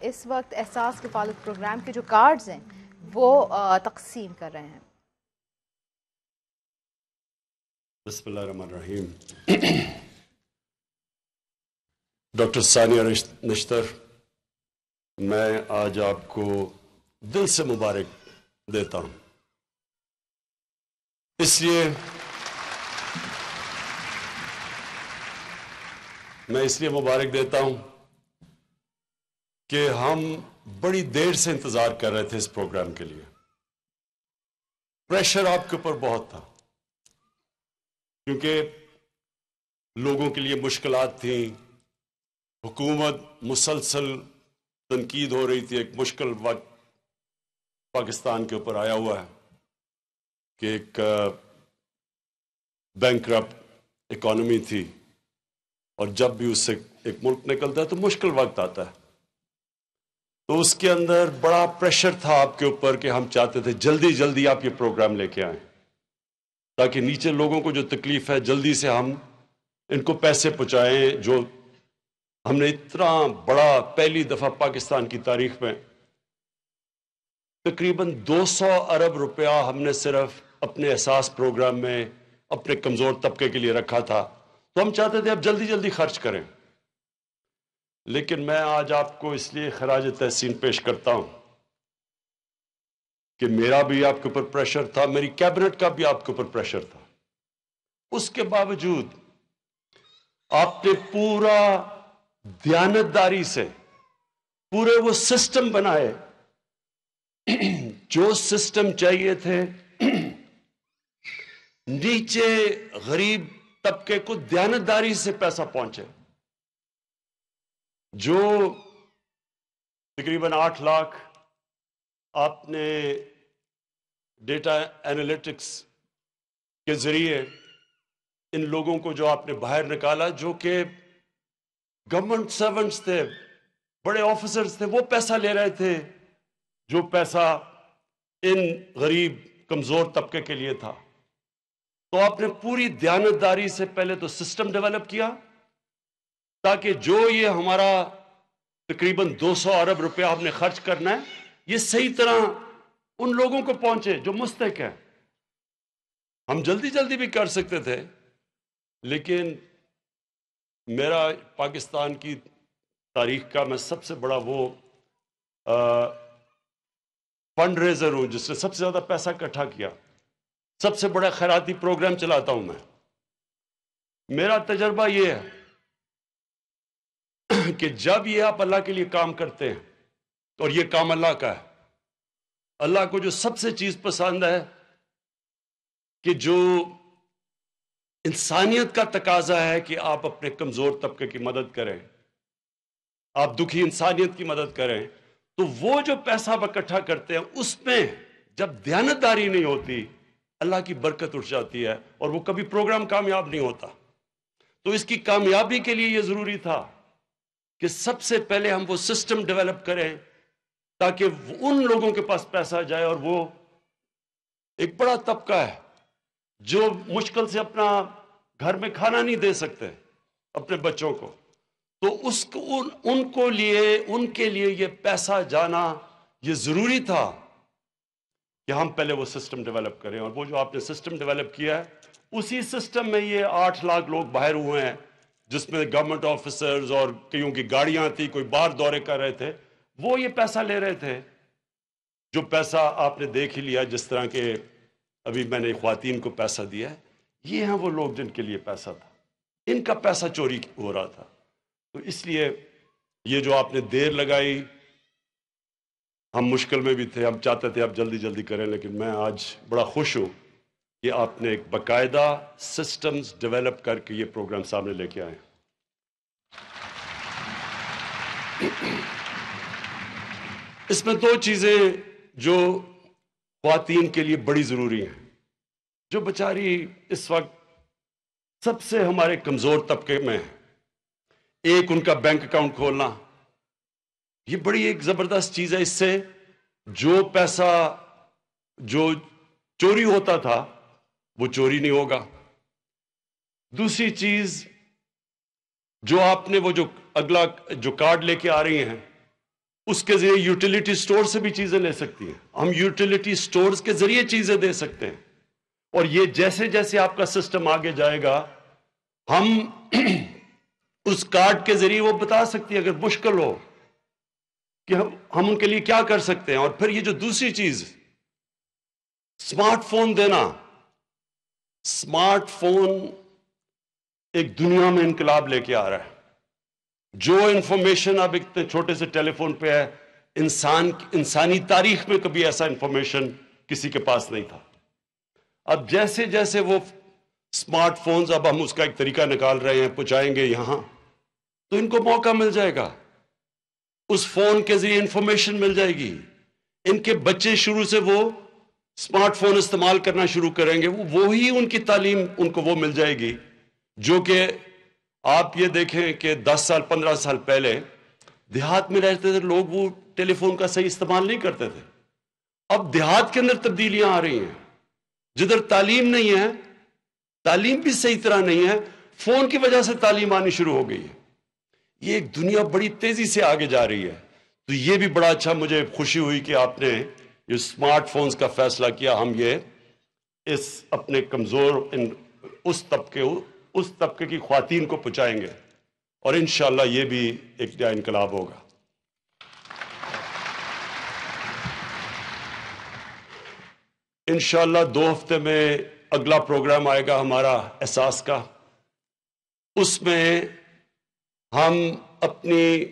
اس وقت احساس کفالت پروگرام کے جو کارڈز ہیں، وہ تقسیم کر رہے ہیں۔ بسم اللہ الرحمن الرحیم۔ ڈاکٹر ثانیہ نشتر، میں آج آپ کو دل سے مبارک دیتا ہوں۔ اس لیے میں اس لیے مبارک دیتا ہوں کہ ہم بڑی دیر سے انتظار کر رہے تھے اس پروگرام کے لیے۔ پریشر آپ کے اوپر بہت تھا۔ کیونکہ لوگوں کے لیے مشکلات تھیں۔ حکومت مسلسل تنقید ہو رہی تھی۔ ایک مشکل وقت پاکستان کے اوپر آیا ہوا ہے کہ ایک بینک رپ اکانومی تھی۔ اور جب بھی اس سے ایک ملک نکلتا ہے تو مشکل وقت آتا ہے۔ تو اس کے اندر بڑا پریشر تھا آپ کے اوپر کہ ہم چاہتے تھے جلدی جلدی آپ یہ پروگرام لے کے آئیں۔ تاکہ نیچے لوگوں کو جو تکلیف ہے جلدی سے ہم ان کو پیسے پہنچائیں، جو ہم نے اتنا بڑا پہلی دفعہ پاکستان کی تاریخ میں تقریباً دو سو ارب روپیہ ہم نے صرف اپنے احساس پروگرام میں، اپنے کمزور طبقے کے لیے رکھا تھا۔ تو ہم چاہتے تھے اب جلدی جلدی خرچ کریں۔ لیکن میں آج آپ کو اس لیے خراج تحسین پیش کرتا ہوں کہ میرا بھی آپ کے اوپر پریشر تھا، میری کیبنٹ کا بھی آپ کے اوپر پریشر تھا۔ اس کے باوجود آپ نے پورا دیانتداری سے پورے وہ سسٹم بنائے۔ جو سسٹم چاہیے تھے، نیچے غریب طبقے کو دیانتداری سے پیسہ پہنچے۔ جو تقریباً آٹھ لاکھ آپ نے ڈیٹا اینالیٹکس کے ذریعے ان لوگوں کو جو آپ نے باہر نکالا، جو کہ گورنمنٹ سرونٹس تھے، بڑے آفیسرز تھے، وہ پیسہ لے رہے تھے، جو پیسہ ان غریب، کمزور طبقے کے لیے تھا۔ تو آپ نے پوری دیانتداری سے پہلے تو سسٹم ڈیولپ کیا تاکہ جو یہ ہمارا تقریباً دو سو ارب روپیہ آپ نے خرچ کرنا ہے، یہ صحیح طرح ان لوگوں کو پہنچے جو مستق ہیں۔ ہم جلدی جلدی بھی کر سکتے تھے، لیکن میرا پاکستان کی تاریخ کا میں سب سے بڑا وہ فنڈ ریزر ہوں، جس نے سب سے زیادہ پیسہ اکٹھا کیا۔ سب سے بڑا خیراتی پروگرام چلاتا ہوں میں۔ میرا تجربہ یہ ہے کہ جب یہ آپ اللہ کے لیے کام کرتے ہیں اور یہ کام اللہ کا ہے، اللہ کو جو سب سے چیز پسند ہے کہ جو انسانیت کا تقاضا ہے کہ آپ اپنے کمزور طبقے کی مدد کریں، آپ دکھی انسانیت کی مدد کریں، تو وہ جو پیسہ آپ اکٹھا کرتے ہیں، اس میں جب دیانتداری نہیں ہوتی، اللہ کی برکت اٹھ جاتی ہے اور وہ کبھی پروگرام کامیاب نہیں ہوتا۔ تو اس کی کامیابی کے لیے یہ ضروری تھا۔ کہ سب سے پہلے ہم وہ سسٹم ڈیولپ کریں تاکہ ان لوگوں کے پاس پیسہ جائے اور وہ ایک بڑا طبقہ ہے جو مشکل سے اپنا گھر میں کھانا نہیں دے سکتے اپنے بچوں کو۔ تو اس کو، ان کو لیے، ان کے لیے یہ پیسہ جانا یہ ضروری تھا کہ ہم پہلے وہ سسٹم ڈیولپ کریں۔ اور وہ جو آپ نے سسٹم ڈیولپ کیا ہے، اسی سسٹم میں یہ آٹھ لاکھ لوگ باہر ہوئے ہیں۔ جس میں گورنمنٹ آفیسرز اور کئیوں کی گاڑیاں تھی کوئی بار دورے کر رہے تھے، وہ یہ پیسہ لے رہے تھے۔ جو پیسہ آپ نے دیکھ ہی لیا، جس طرح کے ابھی میں نے خواتین کو پیسہ دیا ہے، یہ ہیں وہ لوگ جن کے لیے پیسہ تھا۔ ان کا پیسہ چوری ہو رہا تھا۔ تو اس لیے یہ جو آپ نے دیر لگائی، ہم مشکل میں بھی تھے، ہم چاہتے تھے آپ جلدی جلدی کریں، لیکن میں آج بڑا خوش ہوں کہ آپ نے ایک باقاعدہ سسٹمز ڈیولپ کر کے یہ پروگرام سامنے لے کے آئے ہیں۔ اس میں دو چیزیں جو خواتین کے لیے بڑی ضروری ہیں۔ جو بچاری اس وقت سب سے ہمارے کمزور طبقے میں ایک ان کا بینک اکاؤنٹ کھولنا۔ یہ بڑی ایک زبردست چیز ہے۔ اس سے جو پیسہ جو چوری ہوتا تھا، وہ چوری نہیں ہوگا۔ دوسری چیز جو آپ نے وہ جو اگلا جو کارڈ لے کے آ رہی ہیں، اس کے ذریعے یوٹیلیٹی سٹور سے بھی چیزیں لے سکتی ہیں۔ ہم یوٹیلیٹی سٹورز کے ذریعے چیزیں دے سکتے ہیں۔ اور یہ جیسے جیسے آپ کا سسٹم آگے جائے گا، ہم اس کارڈ کے ذریعے وہ بتا سکتی ہے اگر مشکل ہو، کہ ہم ان کے لیے کیا کر سکتے ہیں۔ اور پھر یہ جو دوسری چیز اسمارٹ فون دینا۔ اسمارٹ فون ایک دنیا میں انقلاب لے کے آ رہا ہے۔ جو انفارمیشن اب اتنے چھوٹے سے ٹیلی فون پہ ہے، انسان انسانی تاریخ میں کبھی ایسا انفارمیشن کسی کے پاس نہیں تھا۔ اب جیسے جیسے وہ اسمارٹ فونز، اب ہم اس کا ایک طریقہ نکال رہے ہیں، پہنچائیں گے یہاں، تو ان کو موقع مل جائے گا۔ اس فون کے ذریعے انفارمیشن مل جائے گی۔ ان کے بچے شروع سے وہ اسمارٹ فون استعمال کرنا شروع کریں گے وہی ان کی تعلیم ان کو وہ مل جائے گی۔ جو کہ آپ یہ دیکھیں کہ دس سال، پندرہ سال پہلے دیہات میں رہتے تھے، لوگ وہ ٹیلی فون کا صحیح استعمال نہیں کرتے تھے۔ اب دیہات کے اندر تبدیلیاں آ رہی ہیں۔ جدھر تعلیم نہیں ہے، تعلیم بھی صحیح طرح نہیں ہے، فون کی وجہ سے تعلیم آنی شروع ہو گئی ہے۔ یہ ایک دنیا بڑی تیزی سے آگے جا رہی ہے۔ تو یہ بھی بڑا اچھا مجھے خوشی ہوئی کہ آپ نے یہ اسمارٹ فونز کا فیصلہ کیا، ہم یہ اس اپنے کمزور اس طبقے اس طبقے کی خواتین کو پہنچائیں گے اور انشاءاللہ یہ بھی ایک نیا انقلاب ہوگا۔ انشاءاللہ دو ہفتے میں اگلا پروگرام آئے گا ہمارا احساس کا۔ اس میں ہم اپنی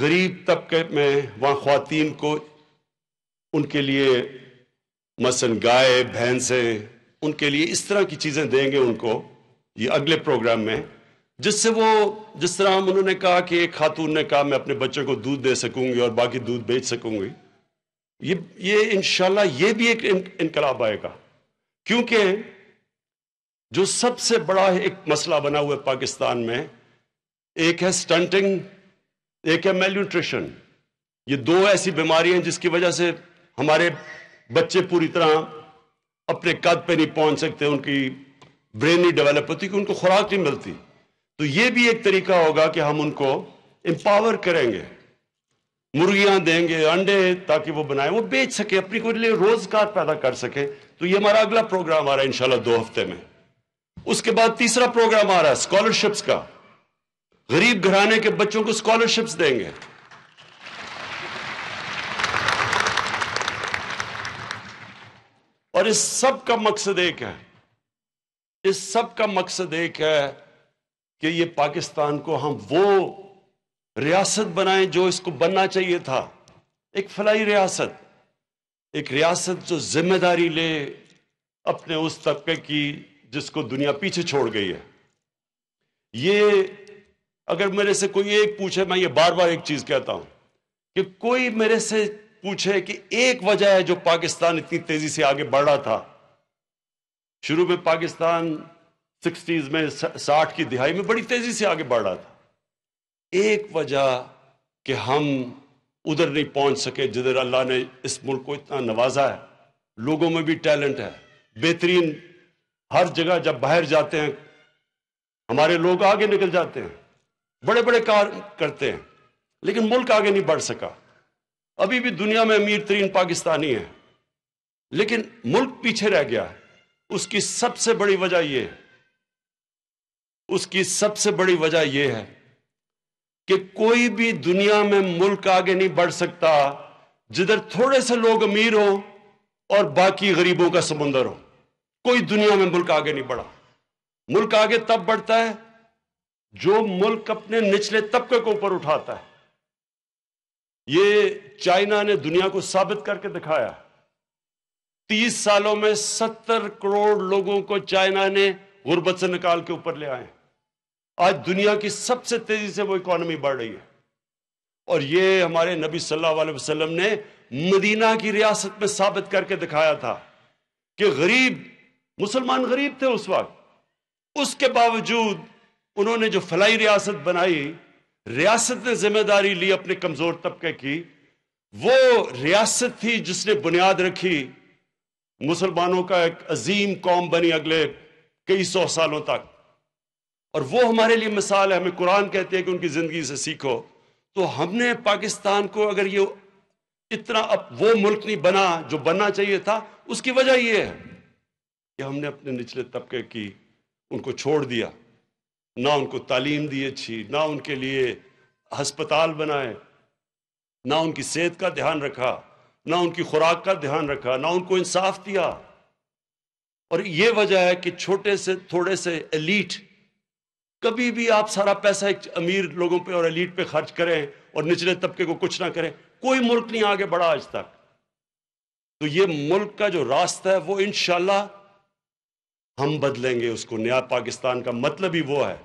غریب طبقے میں وہاں خواتین کو ان کے لیے مثلا گائے، بھینسیں، ان کے لیے اس طرح کی چیزیں دیں گے ان کو۔ یہ اگلے پروگرام میں جس سے وہ جس طرح ہم انہوں نے کہا کہ ایک خاتون نے کہا میں اپنے بچے کو دودھ دے سکوں گی اور باقی دودھ بیچ سکوں گی، یہ یہ انشاءاللہ یہ بھی ایک انقلاب آئے گا۔ کیونکہ جو سب سے بڑا ایک مسئلہ بنا ہوا ہے پاکستان میں، ایک ہے سٹنٹنگ ایک ہے میل نیوٹریشن یہ دو ایسی بیماریاں جس کی وجہ سے ہمارے بچے پوری طرح اپنے قد پہ نہیں پہنچ سکتے، ان کی برین نہیں ڈیولپ ہوتی کہ ان کو خوراک نہیں ملتی۔ تو یہ بھی ایک طریقہ ہوگا کہ ہم ان کو امپاور کریں گے۔ مرغیاں دیں گے، انڈے تاکہ وہ بنائیں، وہ بیچ سکے اپنی کو لیے روزگار پیدا کر سکے تو یہ ہمارا اگلا پروگرام آ رہا ہے انشاءاللہ دو ہفتے میں۔ اس کے بعد تیسرا پروگرام آ رہا ہے اسکالرشپس کا۔ غریب گھرانے کے بچوں کو اسکالرشپس دیں گے۔ اور اس سب کا مقصد ایک ہے۔ اس سب کا مقصد ایک ہے کہ یہ پاکستان کو ہم وہ ریاست بنائیں جو اس کو بننا چاہیے تھا۔ ایک فلائی ریاست، ایک ریاست جو ذمہ داری لے اپنے اس طبقے کی جس کو دنیا پیچھے چھوڑ گئی ہے۔ یہ اگر میرے سے کوئی ایک پوچھے، میں یہ بار بار ایک چیز کہتا ہوں کہ کوئی میرے سے پوچھے کہ ایک وجہ ہے جو پاکستان اتنی تیزی سے آگے بڑھ رہا تھا۔ شروع میں پاکستان سکسٹیز میں ساٹھ کی دہائی میں بڑی تیزی سے آگے بڑھ رہا تھا۔ ایک وجہ کہ ہم ادھر نہیں پہنچ سکے جدھر اللہ نے اس ملک کو اتنا نوازا ہے۔ لوگوں میں بھی ٹیلنٹ ہے۔ بہترین ہر جگہ جب باہر جاتے ہیں، ہمارے لوگ آگے نکل جاتے ہیں۔ بڑے بڑے کار کرتے ہیں، لیکن ملک آگے نہیں بڑھ سکا۔ ابھی بھی دنیا میں امیر ترین پاکستانی ہے لیکن ملک پیچھے رہ گیا ہے۔ اس کی سب سے بڑی وجہ یہ ہے، اس کی سب سے بڑی وجہ یہ ہے کہ کوئی بھی دنیا میں ملک آگے نہیں بڑھ سکتا جدھر تھوڑے سے لوگ امیر ہو اور باقی غریبوں کا سمندر ہو۔ کوئی دنیا میں ملک آگے نہیں بڑھا۔ ملک آگے تب بڑھتا ہے جو ملک اپنے نچلے طبقے کو اوپر اٹھاتا ہے۔ یہ چائنا نے دنیا کو ثابت کر کے دکھایا۔ تیس سالوں میں ستر کروڑ لوگوں کو چائنا نے غربت سے نکال کے اوپر لے آئے آج دنیا کی سب سے تیزی سے وہ اکانومی بڑھ رہی ہے۔ اور یہ ہمارے نبی صلی اللہ علیہ وسلم نے مدینہ کی ریاست میں ثابت کر کے دکھایا تھا کہ غریب، مسلمان غریب تھے اس وقت۔ اس کے باوجود انہوں نے جو فلائی ریاست بنائی، ریاست نے ذمہ داری لی اپنے کمزور طبقے کی۔ وہ ریاست تھی جس نے بنیاد رکھی مسلمانوں کا ایک عظیم قوم بنی اگلے کئی سو سالوں تک۔ اور وہ ہمارے لیے مثال ہے، ہمیں قرآن کہتے ہیں کہ ان کی زندگی سے سیکھو۔ تو ہم نے پاکستان کو اگر یہ اتنا اب وہ ملک نہیں بنا جو بننا چاہیے تھا، اس کی وجہ یہ ہے کہ ہم نے اپنے نچلے طبقے کی ان کو چھوڑ دیا۔ نہ ان کو تعلیم دی اچھی، نہ ان کے لیے ہسپتال بنائے، نہ ان کی صحت کا دھیان رکھا۔ نہ ان کی خوراک کا دھیان رکھا، نہ ان کو انصاف دیا۔ اور یہ وجہ ہے کہ چھوٹے سے، تھوڑے سے ایلیٹ کبھی بھی آپ سارا پیسہ ایک امیر لوگوں پہ اور ایلیٹ پہ خرچ کریں اور نچلے طبقے کو کچھ نہ کریں، کوئی ملک نہیں آگے بڑھا آج تک۔ تو یہ ملک کا جو راستہ ہے، وہ انشاءاللہ ہم بدلیں گے۔ اس کو نیا پاکستان کا مطلب ہی وہ ہے،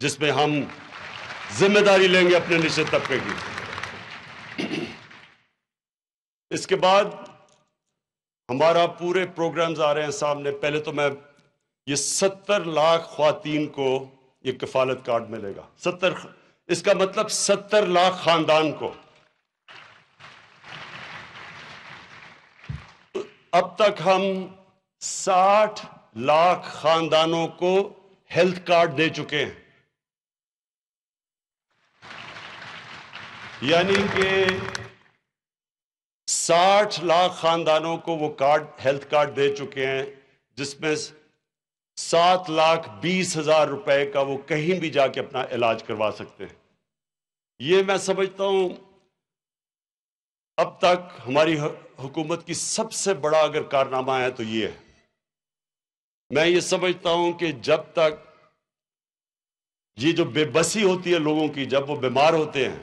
جس میں ہم ذمہ داری لیں گے اپنے نچلے طبقے کی۔ اس کے بعد ہمارا پورے پروگرامز آ رہے ہیں سامنے۔ پہلے تو میں یہ ستر لاکھ خواتین کو یہ کفالت کارڈ ملے گا۔ ستر اس کا مطلب ستر لاکھ خاندان کو۔ اب تک ہم ساٹھ لاکھ خاندانوں کو ہیلتھ کارڈ دے چکے ہیں۔ یعنی کہ ساٹھ لاکھ خاندانوں کو وہ کارڈ، ہیلتھ کارڈ دے چکے ہیں، جس میں سات لاکھ بیس ہزار روپے کا وہ کہیں بھی جا کے اپنا علاج کروا سکتے ہیں۔ یہ میں سمجھتا ہوں، اب تک ہماری حکومت کی سب سے بڑا اگر کارنامہ ہے تو یہ ہے۔ میں یہ سمجھتا ہوں کہ جب تک یہ جو بے بسی ہوتی ہے لوگوں کی، جب وہ بیمار ہوتے ہیں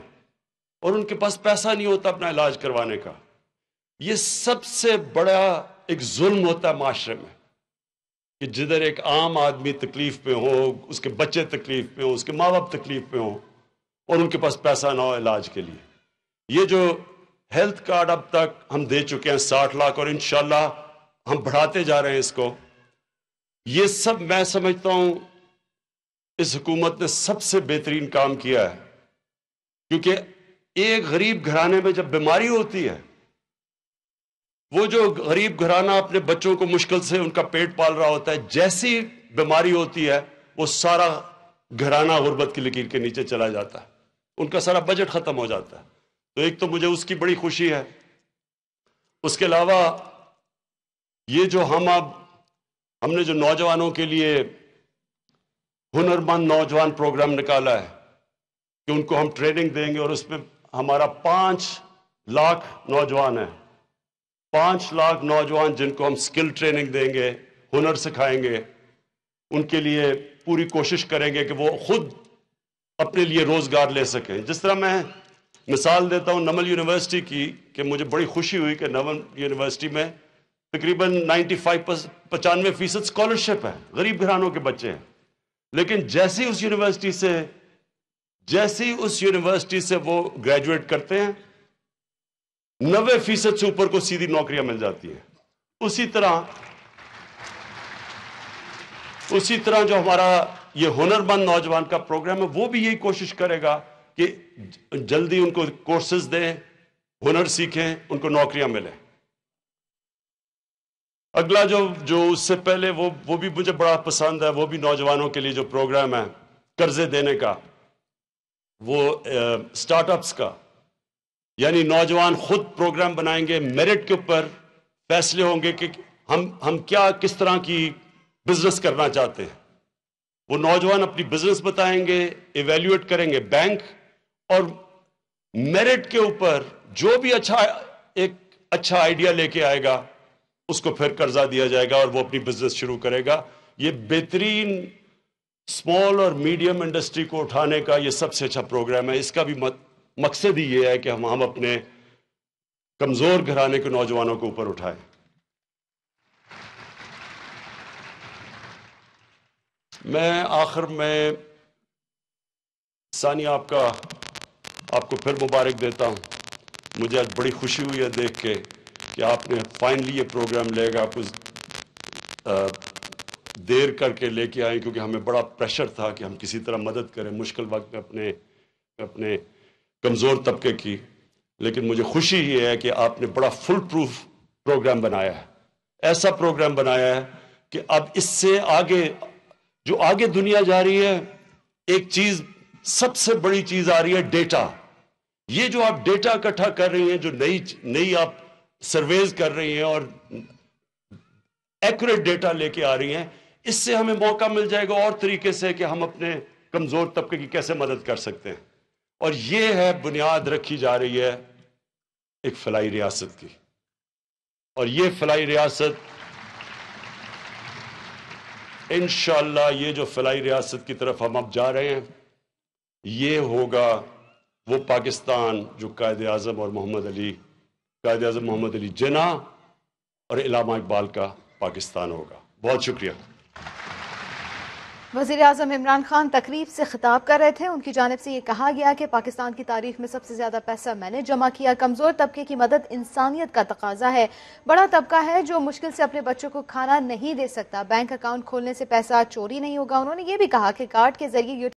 اور ان کے پاس پیسہ نہیں ہوتا اپنا علاج کروانے کا یہ سب سے بڑا ایک ظلم ہوتا ہے معاشرے میں کہ جدھر ایک عام آدمی تکلیف پہ ہو، اس کے بچے تکلیف پہ ہوں اس کے ماں باپ تکلیف پہ ہوں اور ان کے پاس پیسہ نہ ہو علاج کے لیے۔ یہ جو ہیلتھ کارڈ اب تک ہم دے چکے ہیں ساٹھ لاکھ اور انشاءاللہ ہم بڑھاتے جا رہے ہیں اس کو۔ یہ سب میں سمجھتا ہوں اس حکومت نے سب سے بہترین کام کیا ہے۔ کیونکہ ایک غریب گھرانے میں جب بیماری ہوتی ہے وہ جو غریب گھرانہ اپنے بچوں کو مشکل سے ان کا پیٹ پال رہا ہوتا ہے، جیسی بیماری ہوتی ہے، وہ سارا گھرانہ غربت کی لکیر کے نیچے چلا جاتا ہے۔ ان کا سارا بجٹ ختم ہو جاتا ہے۔ تو ایک تو مجھے اس کی بڑی خوشی ہے۔ اس کے علاوہ، یہ جو ہم اب، ہم نے جو نوجوانوں کے لیے ہنر مند نوجوان پروگرام نکالا ہے، کہ ان کو ہم ٹریننگ دیں گے اور اس میں ہمارا پانچ لاکھ نوجوان ہیں۔ پانچ لاکھ نوجوان جن کو ہم سکل ٹریننگ دیں گے، ہنر سکھائیں گے، ان کے لیے پوری کوشش کریں گے کہ وہ خود اپنے لیے روزگار لے سکیں۔ جس طرح میں مثال دیتا ہوں نمل یونیورسٹی کی کہ مجھے بڑی خوشی ہوئی کہ نمل یونیورسٹی میں تقریباً نائنٹی فائیو پچانوے فیصد اسکالرشپ ہے، غریب گھرانوں کے بچے ہیں۔ لیکن جیسی اس یونیورسٹی سے جیسی اس یونیورسٹی سے وہ گریجویٹ کرتے ہیں نوے فیصد سے اوپر کو سیدھی نوکریاں مل جاتی ہیں۔ اسی طرح اسی طرح جو ہمارا یہ ہنر مند نوجوان کا پروگرام ہے، وہ بھی یہی کوشش کرے گا کہ جلدی ان کو کورسز دیں، ہنر سیکھیں، ان کو نوکریاں ملیں۔ اگلا جو جو اس سے پہلے وہ وہ بھی مجھے بڑا پسند ہے، وہ بھی نوجوانوں کے لیے جو پروگرام ہے، قرضے دینے کا، وہ سٹارٹ اپس کا۔ یعنی نوجوان خود پروگرام بنائیں گے میرٹ کے اوپر فیصلے ہوں گے کہ ہم ہم کیا، کس طرح کی بزنس کرنا چاہتے ہیں۔ وہ نوجوان اپنی بزنس بتائیں گے ایویلیویٹ کریں گے بینک اور میرٹ کے اوپر جو بھی اچھا ایک اچھا آئیڈیا لے کے آئے گا، اس کو پھر قرضہ دیا جائے گا اور وہ اپنی بزنس شروع کرے گا۔ یہ بہترین اسمال اور میڈیم انڈسٹری کو اٹھانے کا یہ سب سے اچھا پروگرام ہے۔ اس کا بھی مت مقصد ہی یہ ہے کہ ہم ہم اپنے کمزور گھرانے کے نوجوانوں کو اوپر اٹھائیں۔ میں آخر میں ثانی آپ کا آپ کو پھر مبارک دیتا ہوں۔ مجھے آج بڑی خوشی ہوئی ہے دیکھ کے کہ آپ نے فائنلی یہ پروگرام لے گا کچھ دیر کر کے لے کے آئیں کیونکہ ہمیں بڑا پریشر تھا کہ ہم کسی طرح مدد کریں، مشکل وقت میں اپنے اپنے کمزور طبقے کی، لیکن مجھے خوشی یہ ہے کہ آپ نے بڑا فل پروف پروگرام بنایا ہے۔ ایسا پروگرام بنایا ہے کہ اب اس سے آگے، جو آگے دنیا جا رہی ہے، ایک چیز سب سے بڑی چیز آ رہی ہے ڈیٹا یہ جو آپ ڈیٹا اکٹھا کر رہی ہیں، جو نئی نئی آپ سرویز کر رہی ہیں اور ایکوریٹ ڈیٹا لے کے آ رہی ہیں، اس سے ہمیں موقع مل جائے گا اور طریقے سے کہ ہم اپنے کمزور طبقے کی کیسے مدد کر سکتے ہیں۔ اور یہ ہے بنیاد رکھی جا رہی ہے ایک فلائی ریاست کی۔ اور یہ فلائی ریاست انشاءاللہ یہ جو فلائی ریاست کی طرف ہم اب جا رہے ہیں، یہ ہوگا وہ پاکستان جو قائد اعظم اور محمد علی، قائد اعظم محمد علی جناح اور علامہ اقبال کا پاکستان ہوگا۔ بہت شکریہ۔ وزیر اعظم عمران خان تقریب سے خطاب کر رہے تھے۔ ان کی جانب سے یہ کہا گیا کہ پاکستان کی تاریخ میں سب سے زیادہ پیسہ میں نے جمع کیا۔ کمزور طبقے کی مدد انسانیت کا تقاضا ہے۔ بڑا طبقہ ہے جو مشکل سے اپنے بچوں کو کھانا نہیں دے سکتا۔ بینک اکاؤنٹ کھولنے سے پیسہ چوری نہیں ہوگا۔ انہوں نے یہ بھی کہا کہ کارڈ کے ذریعے